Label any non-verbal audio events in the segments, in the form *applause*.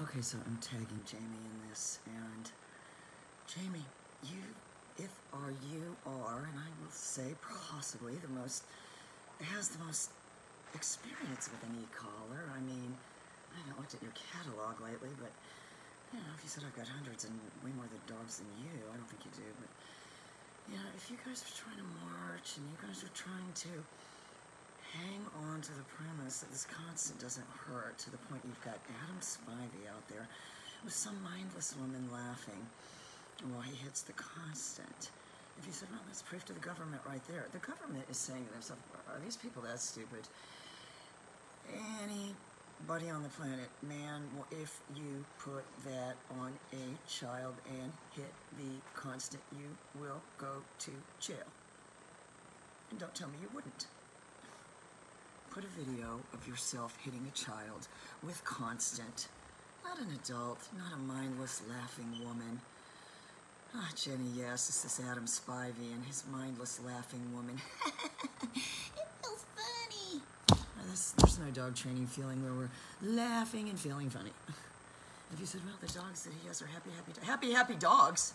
Okay, so I'm tagging Jamie in this, and Jamie, you, if are you are, and I will say possibly the most, has the most experience with an e-collar. I mean, I haven't looked at your catalog lately, but you know, if you said I've got hundreds and way more than dogs than you, I don't think you do, but you know, if you guys are trying to march and you guys are trying to hang on to the premise that this constant doesn't hurt to the point you've got Adam Spivey out there with some mindless woman laughing while he hits the constant. If you said, well, that's proof to the government right there. The government is saying to themselves, are these people that stupid? Anybody on the planet, man, if you put that on a child and hit the constant, you will go to jail. And don't tell me you wouldn't. Put a video of yourself hitting a child with constant, not an adult, not a mindless laughing woman. Ah, Jenny, yes, this is Adam Spivey and his mindless laughing woman. *laughs* it feels funny. There's, there's no dog training feeling where we're laughing and feeling funny. If you said, well, the dogs that he has are happy, happy, happy, happy dogs.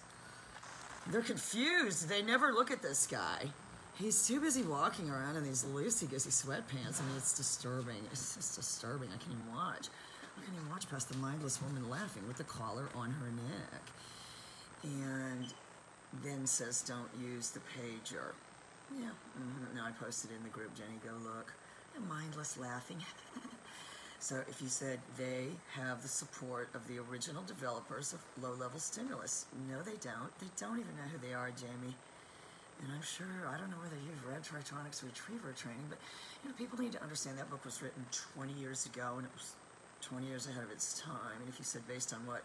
They're confused. They never look at this guy. He's too busy walking around in these loosey-goosey sweatpants. I mean, it's disturbing. It's just disturbing. I can't even watch. I can't even watch past the mindless woman laughing with the collar on her neck. And then says, don't use the pager. Yeah, mm -hmm. now I posted in the group, Jenny, go look. And mindless laughing. *laughs* so if you said they have the support of the original developers of low-level stimulus. No, they don't. They don't even know who they are, Jamie. And I'm sure, I don't know whether you've read Tri-Tronics Retriever Training, but you know, people need to understand that book was written 20 years ago and it was 20 years ahead of its time. And if you said based on what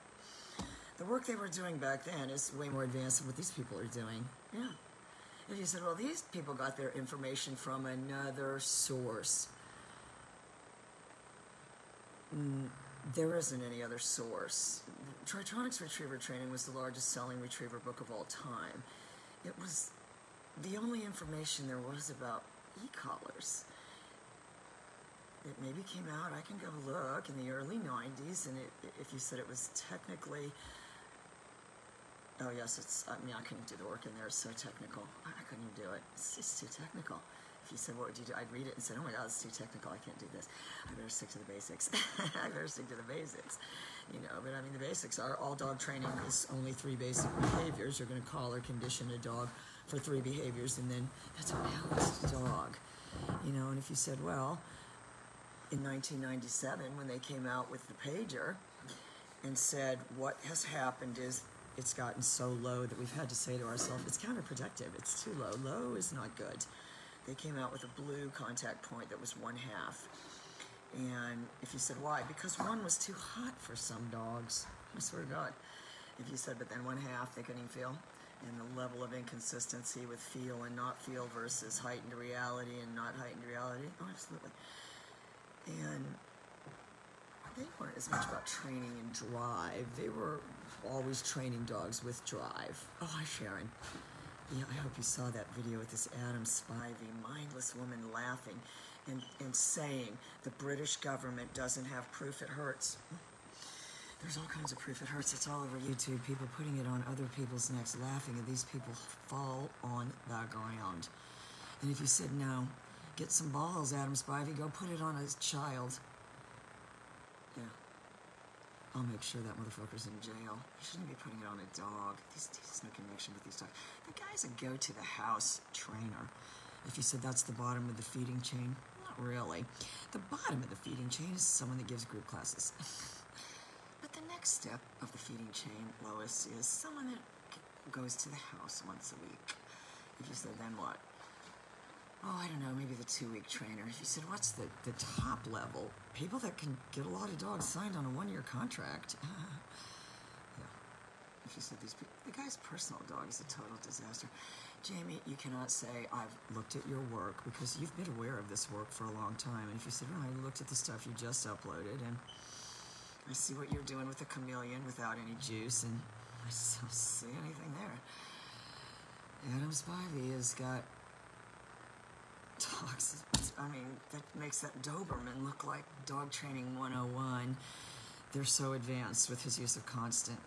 the work they were doing back then is way more advanced than what these people are doing. Yeah. If you said, well, these people got their information from another source. Mm, there isn't any other source. Tri-Tronics Retriever Training was the largest selling retriever book of all time. It was the only information there was about e-collars. It maybe came out, I can go look, in the early 90s, and it, if you said it was technically, oh yes, it's, I mean, I couldn't do the work in there, it's so technical. I, couldn't even do it, it's just too technical. If you said, what would you do? I'd read it and say, oh my God, it's too technical, I can't do this. I better stick to the basics. *laughs* I better stick to the basics. You know, but I mean, the basics are all dog training is only three basic behaviors. You're going to collar, condition a dog, for three behaviors, and then that's a balanced dog. You know, and if you said, well, in 1997, when they came out with the pager and said, what has happened is it's gotten so low that we've had to say to ourselves, it's counterproductive, it's too low. Low is not good. They came out with a blue contact point that was one half. And if you said, why? Because one was too hot for some dogs. I swear to God. If you said, but then one half, they couldn't even feel and the level of inconsistency with feel and not feel versus heightened reality and not heightened reality. Oh, absolutely. And they weren't as much about training and drive. They were always training dogs with drive. Oh, hi, Sharon. Yeah, I hope you saw that video with this Adam Spivey, mindless woman laughing and, and saying the British government doesn't have proof it hurts. There's all kinds of proof it hurts. It's all over YouTube. People putting it on other people's necks, laughing, and these people fall on the ground. And if you said, no, get some balls, Adam Spivey, go put it on a child. Yeah. I'll make sure that motherfucker's in jail. You shouldn't be putting it on a dog. There's no connection with these dogs. The guy's a go-to-the-house trainer. If you said that's the bottom of the feeding chain, not really. The bottom of the feeding chain is someone that gives group classes. *laughs* next step of the feeding chain, Lois, is someone that goes to the house once a week. If you said, then what? Oh, I don't know, maybe the two-week trainer. If you said, what's the, the top level? People that can get a lot of dogs signed on a one-year contract. *laughs* yeah. If you said these people, the guy's personal dog is a total disaster. Jamie, you cannot say, I've looked at your work, because you've been aware of this work for a long time. And if you said, well, I looked at the stuff you just uploaded, and I see what you're doing with the chameleon without any juice, and I just don't see anything there. Adam Spivey has got dogs. I mean, that makes that Doberman look like dog training 101. they're so advanced with his use of constant.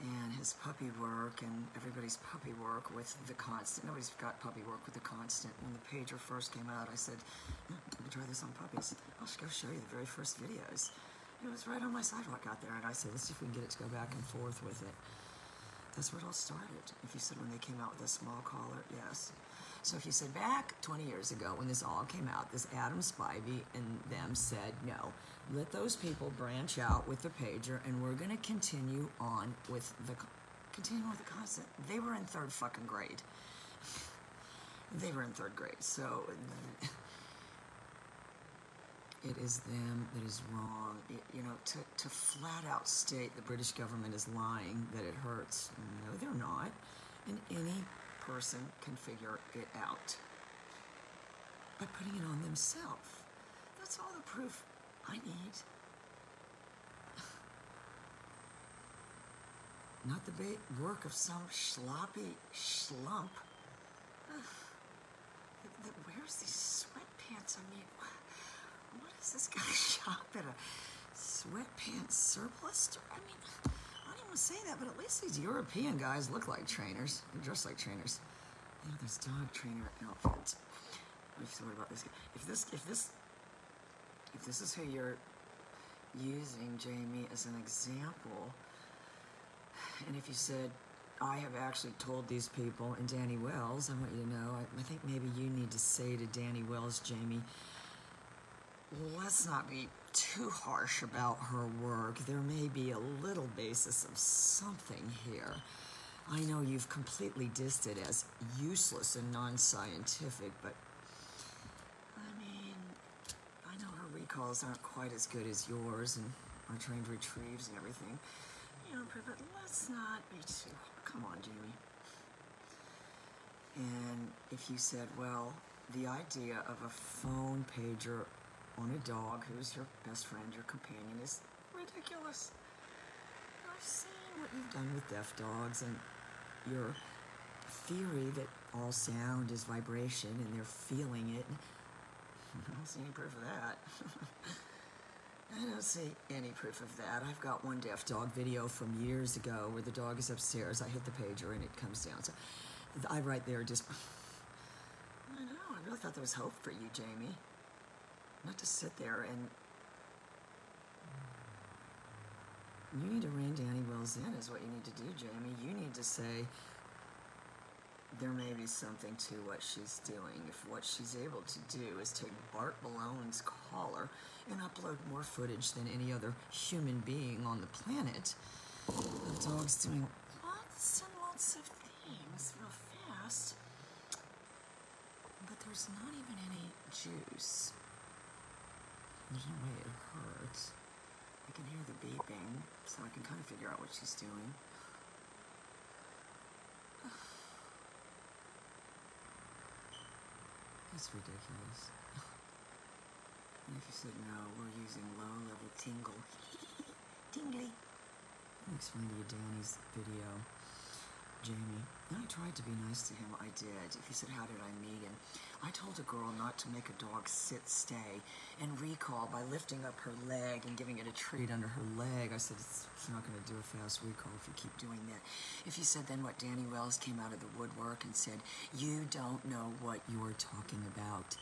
And his puppy work and everybody's puppy work with the constant. Nobody's got puppy work with the constant. When the pager first came out, I said, "Hmm, let me try this on puppies. I'll go show you the very first videos. It was right on my sidewalk out there, and I said, let's see if we can get it to go back and forth with it. That's where it all started. If you said when they came out with a small collar, yes. So if you said back 20 years ago when this all came out, this Adam Spivey and them said, no, let those people branch out with the pager and we're going to continue on with the, continue with the constant. They were in third fucking grade. *laughs* They were in third grade. So *laughs* it is them that is wrong. It, you know, to, to flat out state the British government is lying that it hurts. No, they're not. And any person can figure it out by putting it on themselves. That's all the proof I need. *sighs* Not the bait work of some sloppy schlump *sighs* that wears these sweatpants. I mean, what is this guy *laughs* shop at a sweatpants surplus store? I mean, Don't even say that, but at least these European guys look like trainers. They dress like trainers. You know, there's dog trainer do you thought about this guy? If this, if this, if this is who you're using, Jamie, as an example, and if you said, I have actually told these people, and Danny Wells, I want you to know, I, I think maybe you need to say to Danny Wells, Jamie, let's not be too harsh about her work. There may be a little basis of something here. I know you've completely dissed it as useless and non scientific, but I mean, I know her recalls aren't quite as good as yours and our trained retrieves and everything. You know, but, let's not be too. Come on, Jamie. And if you said, well, the idea of a phone pager on a dog who's your best friend, your companion, is ridiculous. I've seen what you've done with deaf dogs and your theory that all sound is vibration and they're feeling it. *laughs* I don't see any proof of that. *laughs* I don't see any proof of that. I've got one deaf dog video from years ago where the dog is upstairs. I hit the pager and it comes down. So I right there just. *sighs* I know. I really thought there was hope for you, Jamie. Not to sit there and. You need to rein Danny Wells in, is what you need to do, Jamie. You need to say, there may be something to what she's doing. If what she's able to do is take Bart Malone's collar and upload more footage than any other human being on the planet of dogs doing lots and lots of things real fast, but there's not even any juice. There's no way it hurts. I can hear the beeping, so I can kind of figure out what she's doing. *sighs* That's ridiculous. *sighs* And if you said no, we're using low level tingle. *laughs* Tingly. Me explain to you Danny's video, Jamie. And I tried to be nice to him, I did. He said, How did I meet him? I told a girl not to make a dog sit stay and recall by lifting up her leg and giving it a treat under her leg. I said, It's, it's not going to do a fast recall if you keep doing that. If you said then what Danny Wells came out of the woodwork and said, You don't know what you're talking about.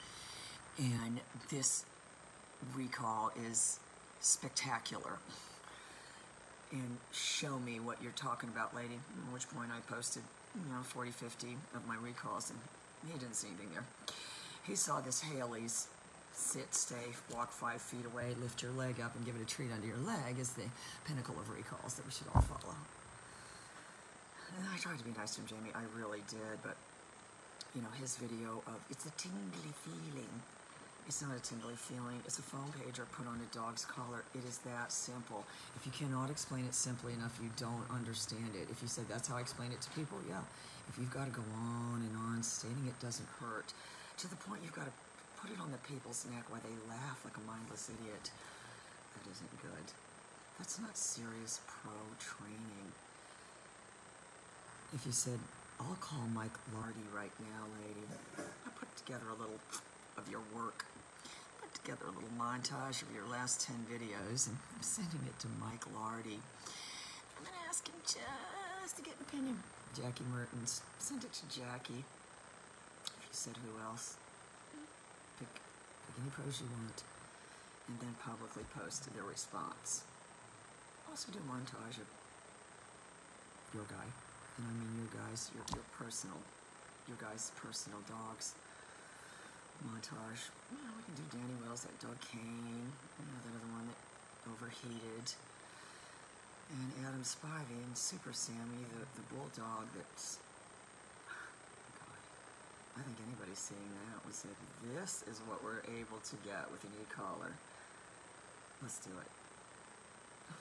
And this recall is spectacular. And show me what you're talking about, lady. At which point I posted, you know, 40, 50 of my recalls, and he didn't see anything there. He saw this Haley's sit, stay, walk five feet away, lift your leg up, and give it a treat under your leg is the pinnacle of recalls that we should all follow. And I tried to be nice to him, Jamie. I really did, but you know, his video of it's a tingly feeling. It's not a tingly feeling. It's a phone pager put on a dog's collar. It is that simple. If you cannot explain it simply enough, you don't understand it. If you said that's how I explain it to people, yeah. If you've got to go on and on stating it doesn't hurt, to the point you've got to put it on the people's neck where they laugh like a mindless idiot, that isn't good. That's not serious pro training. If you said, I'll call Mike Lardy right now, lady. I put together a little of your work. Together a little montage of your last 10 videos and I'm sending it to Mike Lardy. I'm going to ask him just to get an opinion. Jackie Mertens. Send it to Jackie. If you said who else, pick, pick any pros you want and then publicly post their response. Also do a montage of your guy. And I mean your guys, your, your personal, your guys' personal dogs montage. Know, we can do Danny Wells, that Doug Kane, you know, that other one that overheated. And Adam Spivey and Super Sammy, the, the bulldog that's. God, I think anybody seeing that would say, this is what we're able to get with an e-collar. Let's do it. *sighs*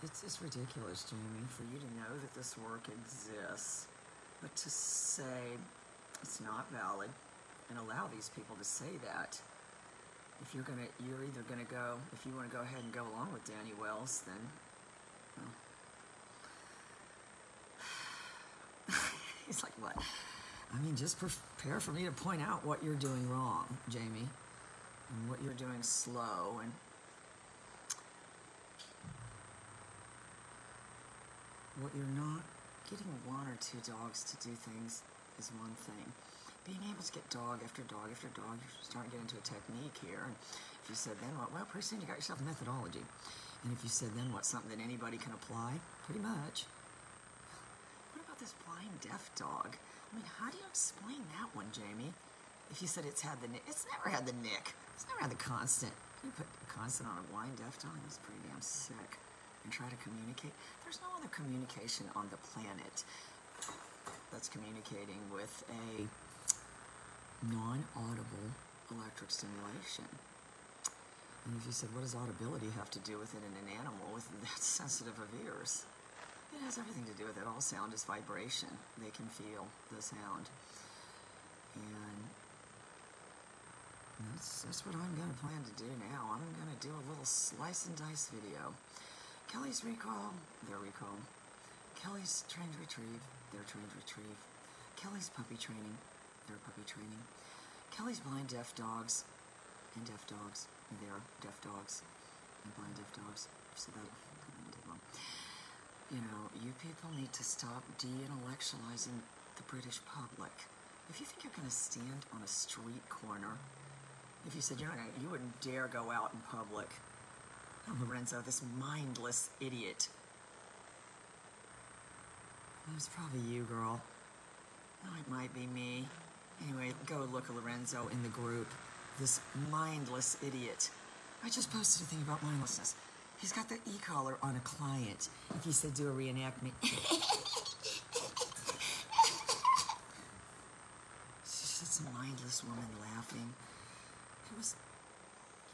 It's just ridiculous, Jamie, for you to know that this work exists, but to say it's not valid and allow these people to say that. If you're gonna, you're either gonna go, if you want to go ahead and go along with Danny Wells, then, well. *sighs* he's like, what? I mean, just prepare for me to point out what you're doing wrong, Jamie, and what you're doing slow, and what you're not getting one or two dogs to do things is one thing. Being able to get dog after dog after dog, you're starting to get into a technique here. And if you said then what, well, pretty soon you got yourself a methodology. And if you said then what, something that anybody can apply, pretty much. What about this blind deaf dog? I mean, how do you explain that one, Jamie? If you said it's had the nick, it's never had the nick. It's never had the constant. You put a constant on a blind deaf dog, it's pretty damn sick. And try to communicate. There's no other communication on the planet that's communicating with a non-audible electric stimulation. And if you said, what does audibility have to do with it in an animal with *laughs* that sensitive of ears? It has everything to do with it. All sound is vibration. They can feel the sound. And that's, that's what I'm going to plan to do now. I'm going to do a little slice and dice video. Kelly's recall, their recall. Kelly's trained retrieve, their trained to retrieve. Kelly's puppy training, their puppy training. Kelly's blind deaf dogs and deaf dogs, and their deaf dogs and blind deaf dogs. So that you know, you people need to stop de-intellectualizing the British public. If you think you're going to stand on a street corner, if you said you're not gonna, you wouldn't dare go out in public. Oh, Lorenzo, this mindless idiot Oh, it was probably you, girl. Oh, it might be me. Anyway, go look at Lorenzo in the group. This mindless idiot. I just posted a thing about mindlessness. He's got the e-collar on a client. If he said do a reenactment. *laughs* She's just a mindless woman laughing. It was,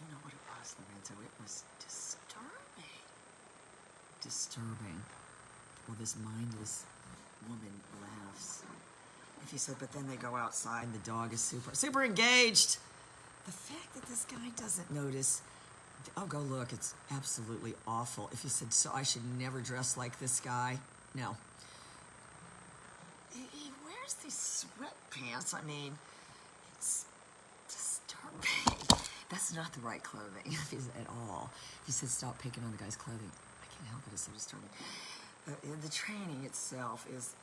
you know what it was, Lorenzo? It was disturbing. Disturbing. Well, this mindless woman laughs. If you said, but then they go outside and the dog is super, super engaged. The fact that this guy doesn't notice, oh, go look, it's absolutely awful. If you said, so I should never dress like this guy, no. He, he wears these sweatpants. I mean, it's disturbing. That's not the right clothing *laughs* at all. If you said, stop picking on the guy's clothing, I can't help it, it's so disturbing. Uh, the training itself is,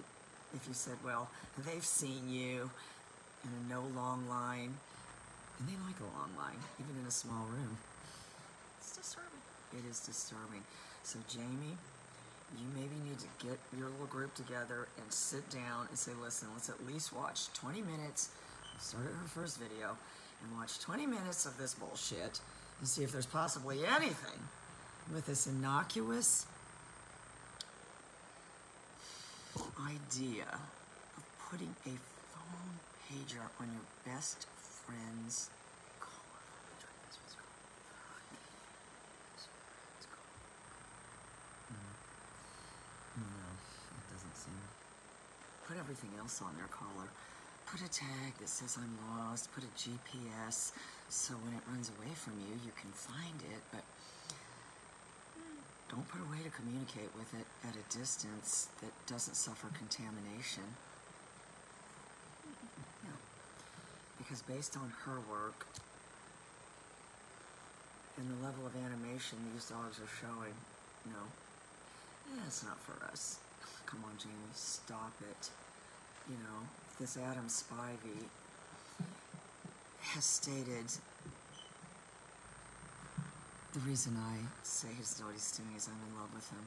if you said, well, they've seen you in a no long line, and they like a long line, even in a small room. It's disturbing. It is disturbing. So, Jamie, you maybe need to get your little group together and sit down and say, listen, let's at least watch 20 minutes. Start at her first video and watch 20 minutes of this bullshit and see if there's possibly anything with this innocuous idea of putting a phone pager on your best friend's collar. No, it doesn't seem. Put everything else on their collar. Put a tag that says I'm lost. Put a GPS so when it runs away from you, you can find it. But don't put a way to communicate with it at a distance that doesn't suffer contamination. No. because based on her work and the level of animation these dogs are showing, no, that's not for us. Come on, Jamie, stop it. You know, this Adam Spivey has stated the reason I say he's what he's doing is I'm in love with him.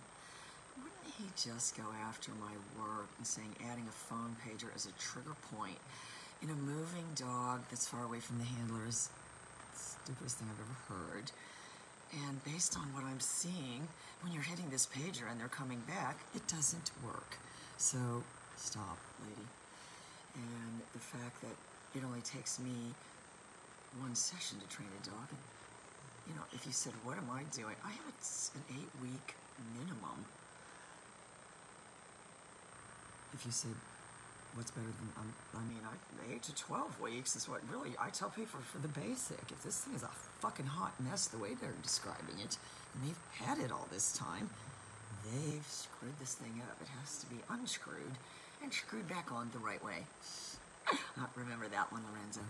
Wouldn't he just go after my work and saying adding a phone pager as a trigger point in a moving dog that's far away from the handler is the stupidest thing I've ever heard. And based on what I'm seeing, when you're hitting this pager and they're coming back, it doesn't work. So stop, lady. And the fact that it only takes me one session to train a dog. You know, if you said, what am I doing? I have an eight week minimum. If you said, what's better than, um, I mean, I, eight to 12 weeks is what really, I tell people for the basic. If this thing is a fucking hot mess the way they're describing it, and they've had it all this time, they've screwed this thing up. It has to be unscrewed and screwed back on the right way. *sighs* Remember that one, Lorenzo.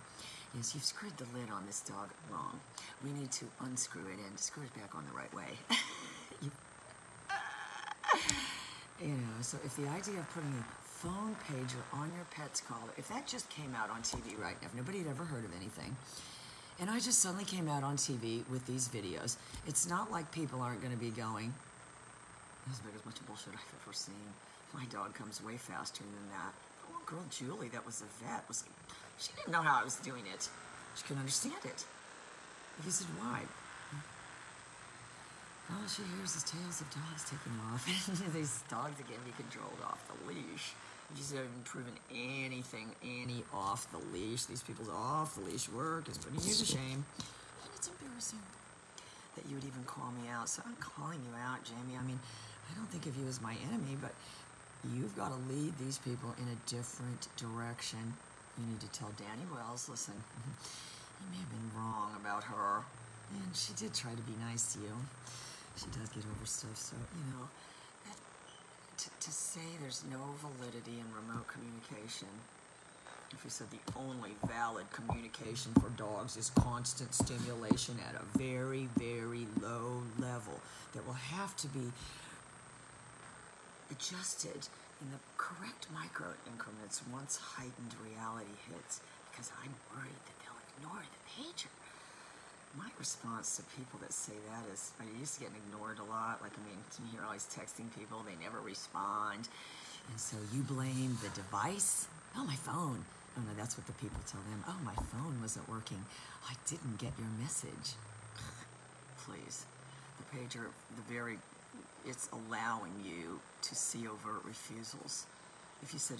Yes, you've screwed the lid on this dog wrong. We need to unscrew it and screw it back on the right way. *laughs* you, you know, so if the idea of putting a phone pager on your pet's collar, if that just came out on TV right now, if nobody had ever heard of anything, and I just suddenly came out on TV with these videos, it's not like people aren't going to be going, as big as much bullshit I've ever seen. My dog comes way faster than that. Little girl, Julie, that was a vet, was like, she didn't know how I was doing it. She couldn't understand it. He said, why? All she hears is tales of dogs taking off. *laughs* And these dogs can be controlled off the leash. She's haven't proven anything any off the leash. These people's off the leash work is putting you to shame. And it's embarrassing that you would even call me out. So I'm calling you out, Jamie. I mean, I don't think of you as my enemy, but you've got to lead these people in a different direction. You need to tell Danny Wells, listen, you may have been wrong about her. And she did try to be nice to you. She does get over stuff, so, you know, that, to, to say there's no validity in remote communication, if you said the only valid communication for dogs is constant stimulation at a very, very low level that will have to be adjusted in the correct micro increments once heightened reality hits because I'm worried that they'll ignore the pager. My response to people that say that is I used to get ignored a lot. Like, I mean, you hear always texting people, they never respond. And so you blame the device? Oh, my phone. Oh, no, that's what the people tell them. Oh, my phone wasn't working. I didn't get your message. *sighs* Please. The pager, the very it's allowing you to see overt refusals. If you said,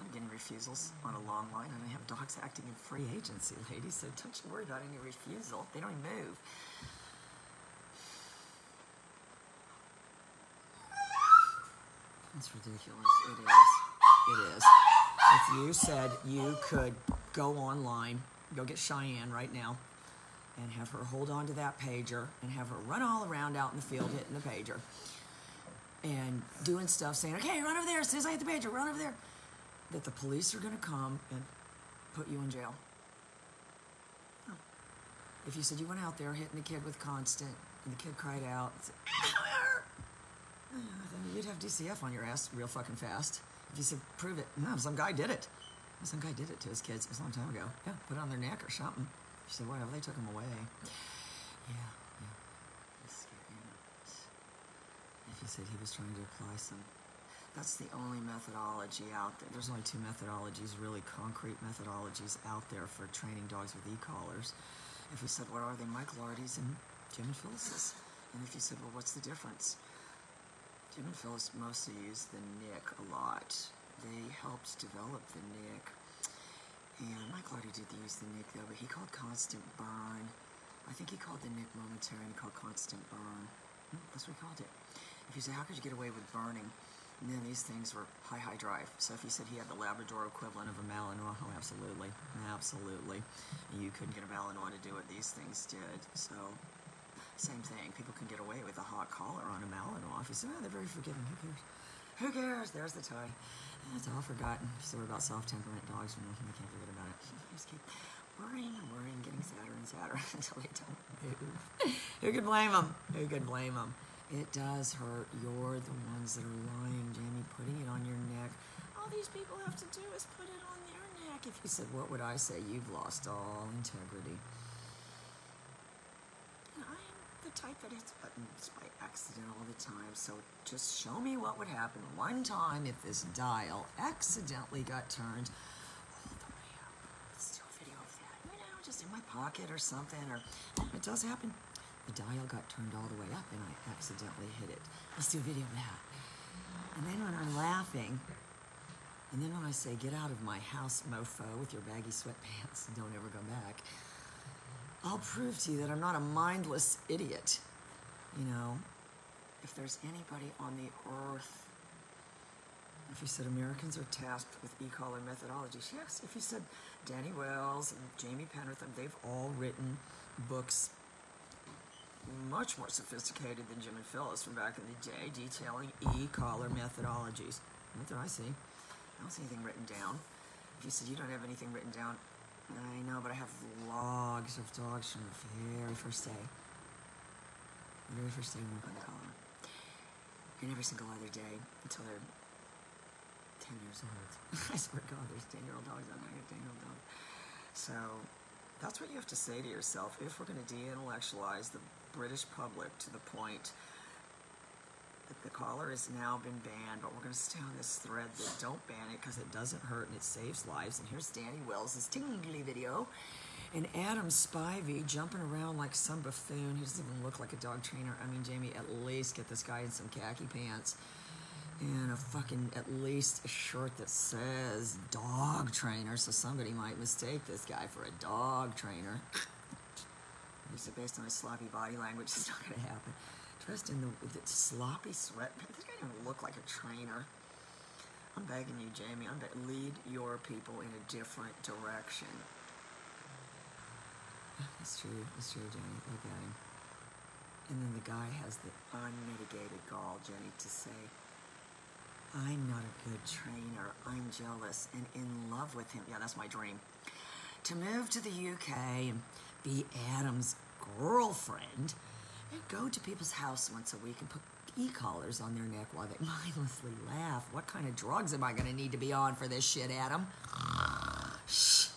I'm getting refusals on a long line, and I have dogs acting in free agency, *laughs* lady, so don't you worry about any refusal. They don't even move. It's ridiculous. It is. It is. If you said you could go online, go get Cheyenne right now, and have her hold on to that pager and have her run all around out in the field hitting the pager and doing stuff saying, okay, run over there as soon as I hit the pager, run over there. That the police are going to come and put you in jail. If you said you went out there hitting the kid with constant and the kid cried out, said, then you'd have DCF on your ass real fucking fast. If you said, prove it, no, some guy did it. Some guy did it to his kids. It was a long time ago. Yeah, put it on their neck or something. She said, whatever, they took him away. Yeah, yeah. It's scary enough. If he said he was trying to apply some, that's the only methodology out there. There's only two methodologies, really concrete methodologies out there for training dogs with e-collars. If we said, what are they? Mike Lardy's and Jim and Phyllis's. And if you said, well, what's the difference? Jim and Phyllis mostly use the nick a lot. They helped develop the nick and Mike Lardy did use the nick though, but he called constant burn. I think he called the nick momentary and called constant burn. Hmm, that's what he called it. If you say, how could you get away with burning? And then these things were high, high drive. So if you said he had the Labrador equivalent of a Malinois, oh, absolutely, absolutely. You couldn't get a Malinois to do what these things did. So same thing. People can get away with a hot collar on a Malinois. If you say, oh, they're very forgiving, who cares? Who cares? There's the tie. Oh, That's all forgotten. So we're about soft temperament dogs. Know, I can't forget about it. I *laughs* just keep worrying and worrying, getting sadder and sadder *laughs* until they don't move. *laughs* Who could blame them? Who could blame them? It does hurt. You're the ones that are lying, Jamie, putting it on your neck. All these people have to do is put it on their neck. If you said, what would I say? You've lost all integrity. And I am the type that hits buttons by accident all the time, so just show me what would happen one time if this dial accidentally got turned all the way up. Let's do a video of that. You know, just in my pocket or something, or it does happen. The dial got turned all the way up and I accidentally hit it. Let's do a video of that. And then when I'm laughing, and then when I say, get out of my house, mofo, with your baggy sweatpants don't ever go back, I'll prove to you that I'm not a mindless idiot. You know, if there's anybody on the earth, if you said Americans are tasked with e-collar methodologies, yes. If you said Danny Wells and Jamie Penrith, they've all written books much more sophisticated than Jim and Phyllis from back in the day, detailing e-collar methodologies. What did I see? I don't see anything written down. If you said you don't have anything written down, I know, but I have logs of dogs from the very first day. The very first day we put the collar. And every single other day until they're 10 years old. *laughs* I swear to God, there's 10 year old dogs out there, 10 year old dogs. So that's what you have to say to yourself if we're going to de intellectualize the British public to the point that the collar has now been banned, but we're going to stay on this thread that don't ban it because it doesn't hurt and it saves lives. And here's Danny Wells' tingly video. And Adam Spivey jumping around like some buffoon. He doesn't even look like a dog trainer. I mean, Jamie, at least get this guy in some khaki pants and a fucking, at least a shirt that says dog trainer, so somebody might mistake this guy for a dog trainer. *laughs* Is based on his sloppy body language? It's not going to happen. Dressed in the, the sloppy sweatpants. This guy doesn't look like a trainer. I'm begging you, Jamie. I'm be- lead your people in a different direction. That's true. That's true, Jenny. Look at him. And then the guy has the unmitigated gall, Jenny, to say, I'm not a good trainer. I'm jealous and in love with him. Yeah, that's my dream. To move to the UK and be Adam's girlfriend go to people's house once a week and put e-collars on their neck while they *laughs* mindlessly laugh. What kind of drugs am I going to need to be on for this shit, Adam? *sighs* Shh.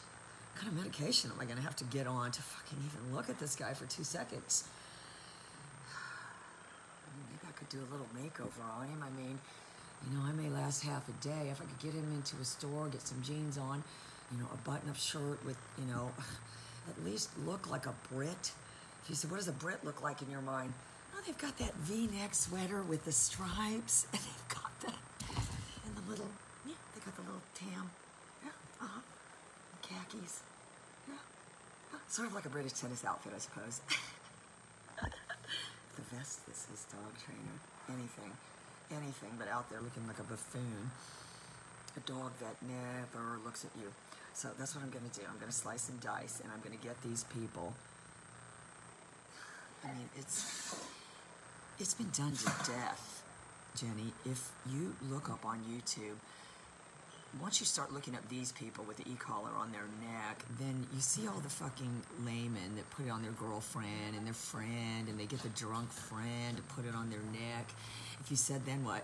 What kind of medication am I going to have to get on to fucking even look at this guy for two seconds? *sighs* Maybe I could do a little makeover on him. I mean, you know, I may last half a day if I could get him into a store, get some jeans on, you know, a button-up shirt with, you know, *sighs* at least look like a Brit. You said, what does a Brit look like in your mind? Oh, they've got that V-neck sweater with the stripes, *laughs* and they've got that, and the little, yeah, they got the little tam, yeah, uh-huh, khakis, yeah, yeah, sort of like a British tennis outfit, I suppose. *laughs* the vest that says dog trainer, anything, anything, but out there looking like a buffoon, a dog that never looks at you. So that's what I'm going to do. I'm going to slice and dice, and I'm going to get these people. I mean, it's it's been done to death, Jenny. If you look up on YouTube, once you start looking up these people with the e-collar on their neck, then you see all the fucking laymen that put it on their girlfriend and their friend, and they get the drunk friend to put it on their neck. If you said, then what?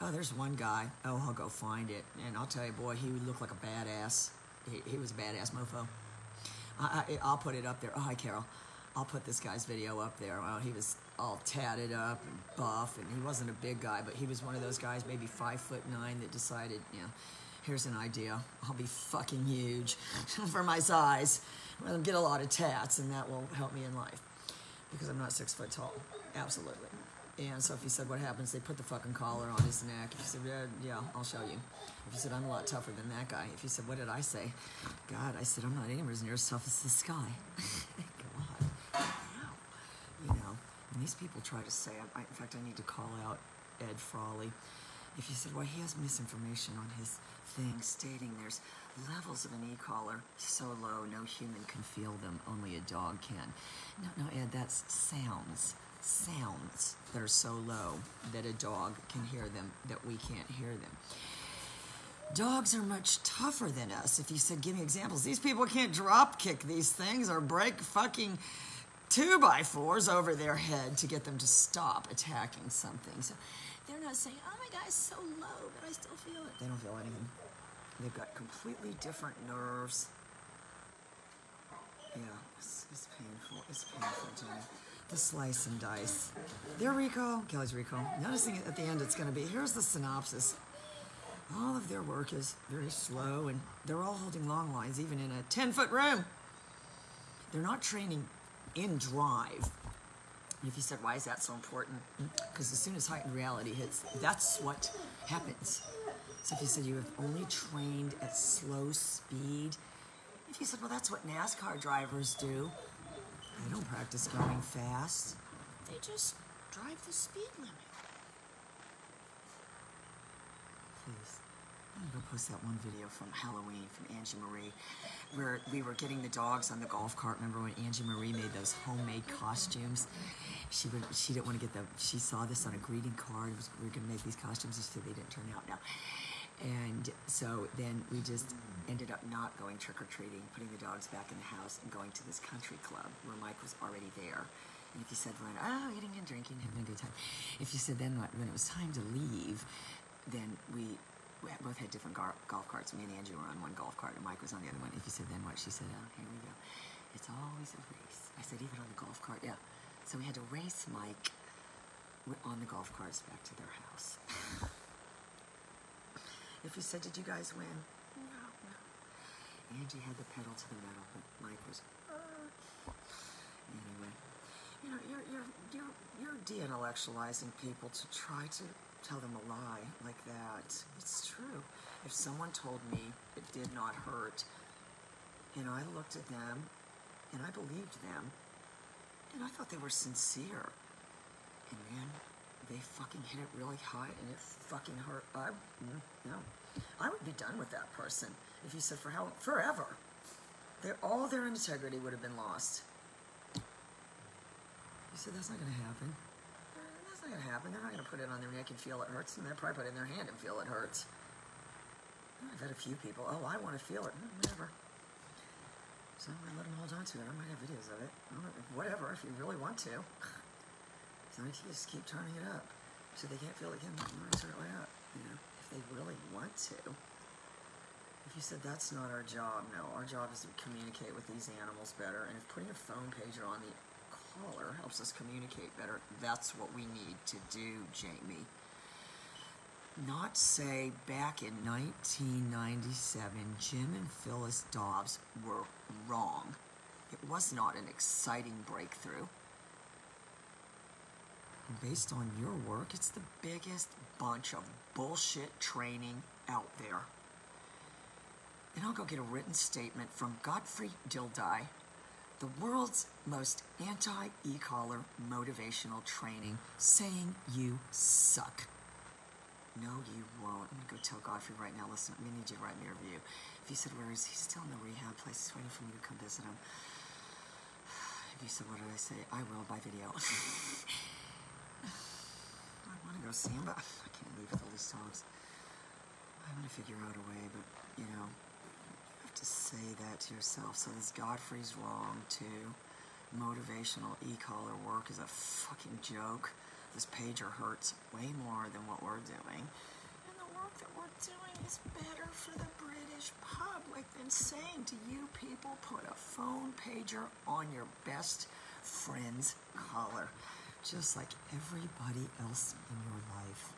Oh, there's one guy. Oh, I'll go find it. And I'll tell you, boy, he would look like a badass. He, he was a badass mofo. I, I, I'll put it up there. Oh, hi, Carol. I'll put this guy's video up there. Well, he was all tatted up and buff, and he wasn't a big guy, but he was one of those guys, maybe five foot nine, that decided, you know, here's an idea. I'll be fucking huge *laughs* for my size. I'll get a lot of tats, and that will help me in life because I'm not six foot tall. Absolutely. And so if he said, what happens? They put the fucking collar on his neck. If he said, yeah, yeah, I'll show you. If he said, I'm a lot tougher than that guy. If he said, what did I say? God, I said, I'm not anywhere near as tough as this guy. *laughs* God. Wow. You know, and these people try to say, I, in fact, I need to call out Ed Frawley. If you said, well, he has misinformation on his thing stating there's levels of an e-collar so low no human can feel them, only a dog can. No, no, Ed, that's sounds sounds that are so low that a dog can hear them that we can't hear them. Dogs are much tougher than us. If you said, give me examples, these people can't drop kick these things or break fucking two by fours over their head to get them to stop attacking something. So they're not saying, oh my God, it's so low, but I still feel it. They don't feel anything. They've got completely different nerves. Yeah, it's, it's painful. It's painful, Jenny. The slice and dice. Their recall, Kelly's recall. Noticing at the end it's going to be here's the synopsis. All of their work is very slow, and they're all holding long lines, even in a 10 foot room. They're not training in drive. And if you said, why is that so important? Because as soon as heightened reality hits, that's what happens. So if you said you have only trained at slow speed, if you said, well, that's what NASCAR drivers do, they don't practice going fast. They just drive the speed limit. Please. I'm gonna go post that one video from Halloween from Angie Marie, where we were getting the dogs on the golf cart. Remember when Angie Marie made those homemade costumes? She would. She didn't want to get the. She saw this on a greeting card. Was, we were gonna make these costumes. She said they didn't turn out now. And so then we just ended up not going trick or treating, putting the dogs back in the house, and going to this country club where Mike was already there. And if you said, "Well, oh, eating and drinking, having a good time," if you said then when it was time to leave, then we we both had different gar- golf carts. Me and Angie were on one golf cart, and Mike was on the other one. If you said then what, she said, "Oh, here we go. It's always a race." I said, "Even on the golf cart, yeah." So we had to race Mike on the golf carts back to their house. *laughs* if you said, "Did you guys win?" No, no. Angie had the pedal to the metal, but Mike was. Uh, anyway, you know, you're you're you're you're de-intellectualizing people to try to tell them a lie like that. It's true. If someone told me it did not hurt, and I looked at them and I believed them and I thought they were sincere. And then they fucking hit it really high and it fucking hurt. I, mm, no. I would be done with that person if you said for how forever. All their integrity would have been lost. You said that's not going to happen. Going to happen. They're not going to put it on their neck and feel it hurts, and they'll probably put it in their hand and feel it hurts. I've had a few people. Oh, I want to feel it. Mm, Whatever. So gonna let them hold on to it. I might have videos of it. I Whatever, if you really want to. *sighs* So you just keep turning it up. So they can't feel it again. I'm gonna turn it way up. You know, if they really want to. If you said that's not our job, no, our job is to communicate with these animals better. And if putting a phone pager on the collar helps us communicate better, that's what we need to do, Jamie. Not say back in 1997, Jim and Phyllis Dobbs were wrong. It was not an exciting breakthrough. Based on your work, it's the biggest bunch of bullshit training out there. And I'll go get a written statement from Godfrey Dildai, the world's most anti e collar motivational training, saying you suck. No, you won't. I'm gonna go tell Godfrey right now. Listen, gonna need you to write me a review. If you said, Where is he? He's still in the rehab place. He's waiting for me to come visit him. *sighs* If you said, What did I say? I will by video. *laughs* I wanna go see him, but *sighs* I can't leave with all these songs. I'm gonna figure out a way, but you know, to say that to yourself. So this Godfrey's wrong too. Motivational e-collar work is a fucking joke. This pager hurts way more than what we're doing. And the work that we're doing is better for the British public than saying to you people, put a phone pager on your best friend's collar. Just like everybody else in your life.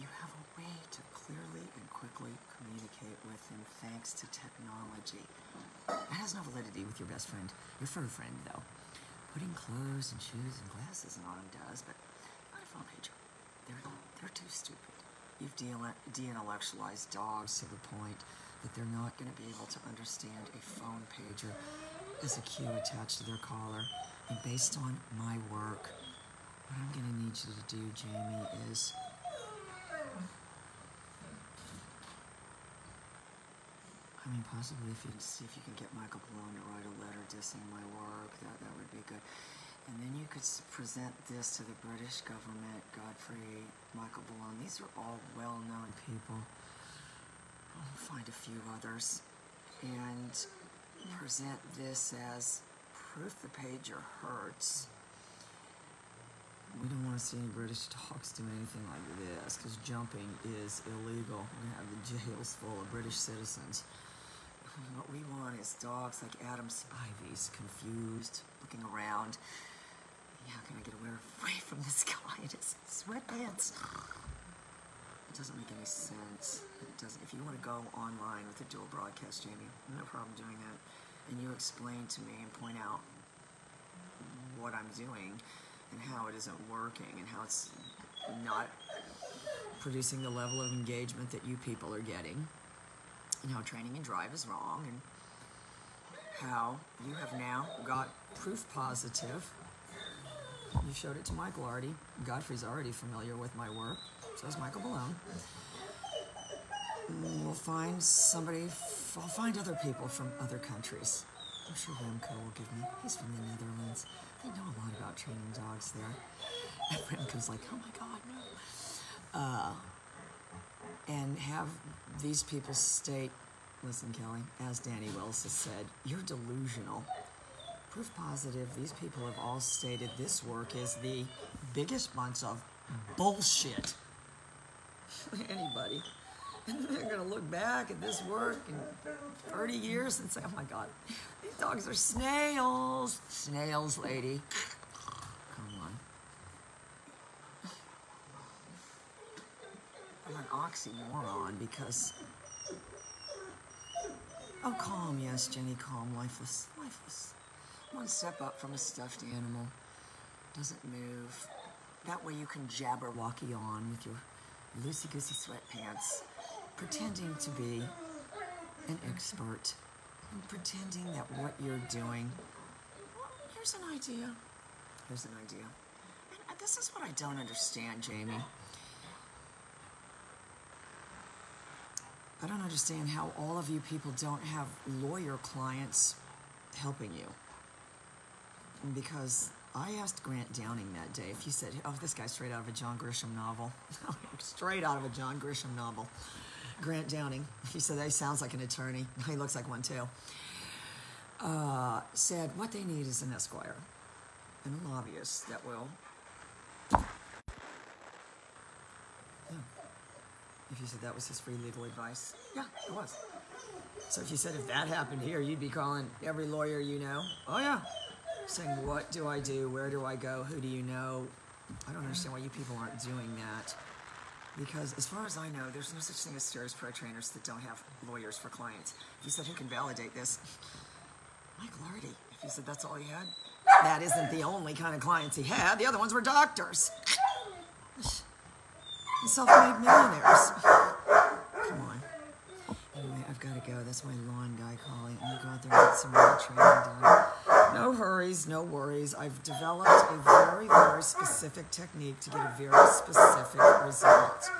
You have a way to clearly and quickly communicate with him thanks to technology. That has no validity with your best friend, your fur friend, though. Putting clothes and shoes and glasses on him does, but not a phone pager. They're, they're too stupid. You've de- de-intellectualized dogs to the point that they're not going to be able to understand a phone pager as a cue attached to their collar. And based on my work, what I'm going to need you to do, Jamie, is I mean, possibly if you see if you can get Michael Malone to write a letter dissing my work, that that would be good. And then you could present this to the British government, Godfrey, Michael Malone. These are all well-known people. I'll find a few others and present this as proof the pager hurts. We don't want to see any British dogs doing anything like this because jumping is illegal. We have the jails full of British citizens. Mm, what we want is dogs like Adam Spivey's, confused, looking around. How can I get away *laughs* from this guy in his sweatpants? It doesn't make any sense. It doesn't. If you want to go online with a dual broadcast, Jamie, no problem doing that. And you explain to me and point out what I'm doing and how it isn't working and how it's not producing the level of engagement that you people are getting and how training and drive is wrong and how you have now got proof positive. You showed it to Michael already. Godfrey's already familiar with my work. So is Michael Balone. We'll find somebody, I'll find other people from other countries. I'm sure Remco will give me, he's from the Netherlands. They know a lot about training dogs there. *laughs* And Remco's like, oh my God, no. Uh, and have these people state, listen, Kelly, as Danny Wells has said, you're delusional. Proof positive, these people have all stated this work is the biggest bunch of bullshit. *laughs* Anybody. And they're going to look back at this work in 30 years and say, oh my God, these dogs are snails. Snails, lady. Come on. I'm an oxymoron because. Oh, calm, yes, Jenny, calm, lifeless, lifeless. One step up from a stuffed animal. Doesn't move. That way you can jabberwocky on with your loosey goosey sweatpants pretending to be an expert and pretending that what you're doing, here's an idea. Here's an idea. And this is what I don't understand, Jamie. I don't understand how all of you people don't have lawyer clients helping you. Because I asked Grant Downing that day if he said, oh, this guy's straight out of a John Grisham novel. *laughs* straight out of a John Grisham novel. Grant Downing, he said he sounds like an attorney. *laughs* He looks like one too. Uh, said what they need is an esquire and a lobbyist that will. If you said that was his free legal advice, yeah, it was. So if you said if that happened here, you'd be calling every lawyer you know. Oh yeah, saying what do I do? Where do I go? Who do you know? I don't understand why you people aren't doing that. Because as far as I know, there's no such thing as Stairs Pro trainers that don't have lawyers for clients. If you said who can validate this, Mike Lardy. If you said that's all he had, that isn't the only kind of clients he had. The other ones were doctors. Self-made millionaires. Come on. Anyway, I've got to go. That's my lawn guy calling. Oh I'm going to go out there and get some more training done. No hurries, no worries. I've developed a very, very specific technique to get a very specific result.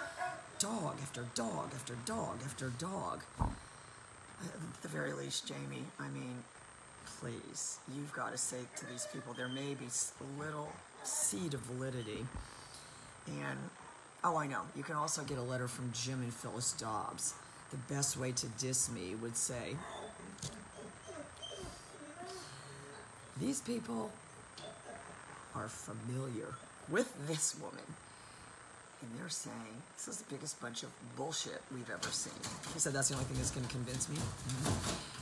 Dog after dog after dog after dog. At the very least, Jamie, I mean, please, you've got to say to these people there may be a little seed of validity. And, oh, I know, you can also get a letter from Jim and Phyllis Dobbs. The best way to diss me would say, These people are familiar with this woman. And they're saying, this is the biggest bunch of bullshit we've ever seen. He said, that's the only thing that's going to convince me.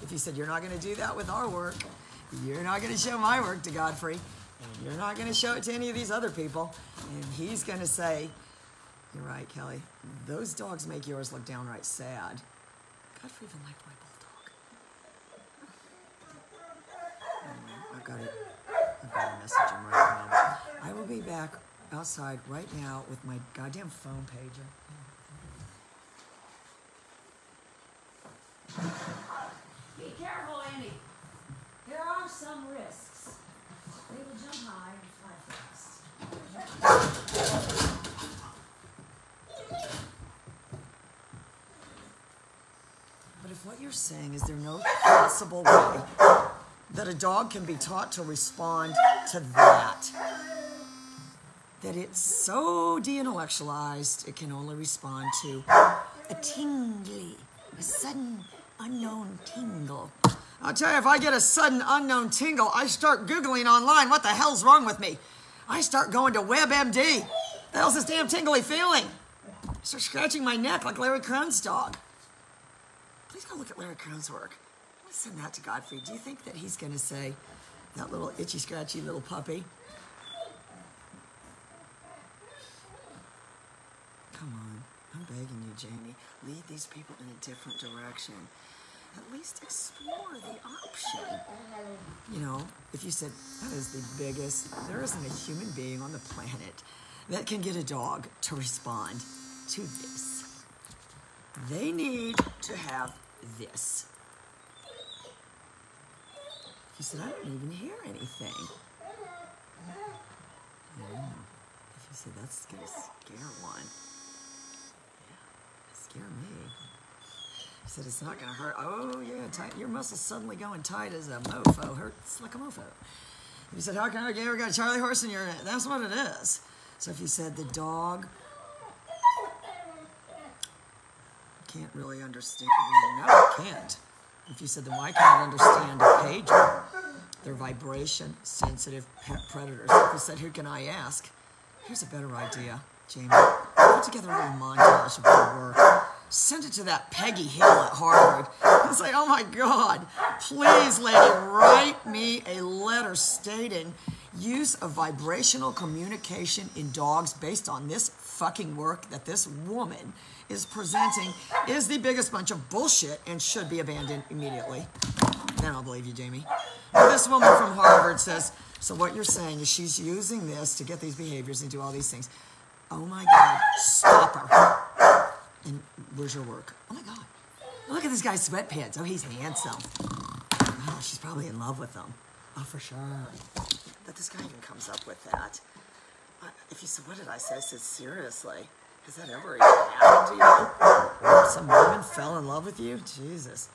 If he said, you're not going to do that with our work, you're not going to show my work to Godfrey, and you're not going to show it to any of these other people, and he's going to say, you're right, Kelly, those dogs make yours look downright sad. Godfrey even liked my bulldog. I've got it. I've got to message him right now. I will be back outside right now with my goddamn phone pager. Be careful, Andy. There are some risks. They will jump high and fly fast. But if what you're saying is there no possible way that a dog can be taught to respond to that. That it's so de intellectualized, it can only respond to a tingly, a sudden unknown tingle. I'll tell you, if I get a sudden unknown tingle, I start Googling online what the hell's wrong with me. I start going to WebMD. The hell's this damn tingly feeling? I start scratching my neck like Larry Crown's dog. Please go look at Larry Crown's work. I'm gonna send that to Godfrey. Do you think that he's gonna say, that little itchy scratchy little puppy? Come on, I'm begging you, Jamie. Lead these people in a different direction. At least explore the option. You know, if you said, that is the biggest, there isn't a human being on the planet that can get a dog to respond to this. They need to have this. He said, I don't even hear anything. Yeah. You said, that's gonna scare one. Yeah, scare me. He said, it's not gonna hurt. Oh, yeah, tight. Your muscles suddenly going tight as a mofo. Hurts like a mofo. He said, how can I get ever got a Charlie horse in your, that's what it is. So if you said the dog can't really understand, no, it can't. If you said, then why can't it understand a pager? They're vibration sensitive predators. If you said, who can I ask? Here's a better idea, Jamie. Put together a little montage of your work. Send it to that Peggy Hill at Harvard. and say, oh my God, please, lady, write me a letter stating use of vibrational communication in dogs based on this fucking work that this woman is presenting is the biggest bunch of bullshit and should be abandoned immediately. Then I'll believe you, Jamie. Now, this woman from Harvard says, so what you're saying is she's using this to get these behaviors and do all these things. Oh my God, stop her. And where's your work? Oh my God. Look at this guy's sweatpants. Oh, he's handsome. Oh, she's probably in love with them. Oh, for sure. That this guy even comes up with that. If you said, what did I say? I said, seriously. Has that ever even happened to you? Some woman fell in love with you? Jesus.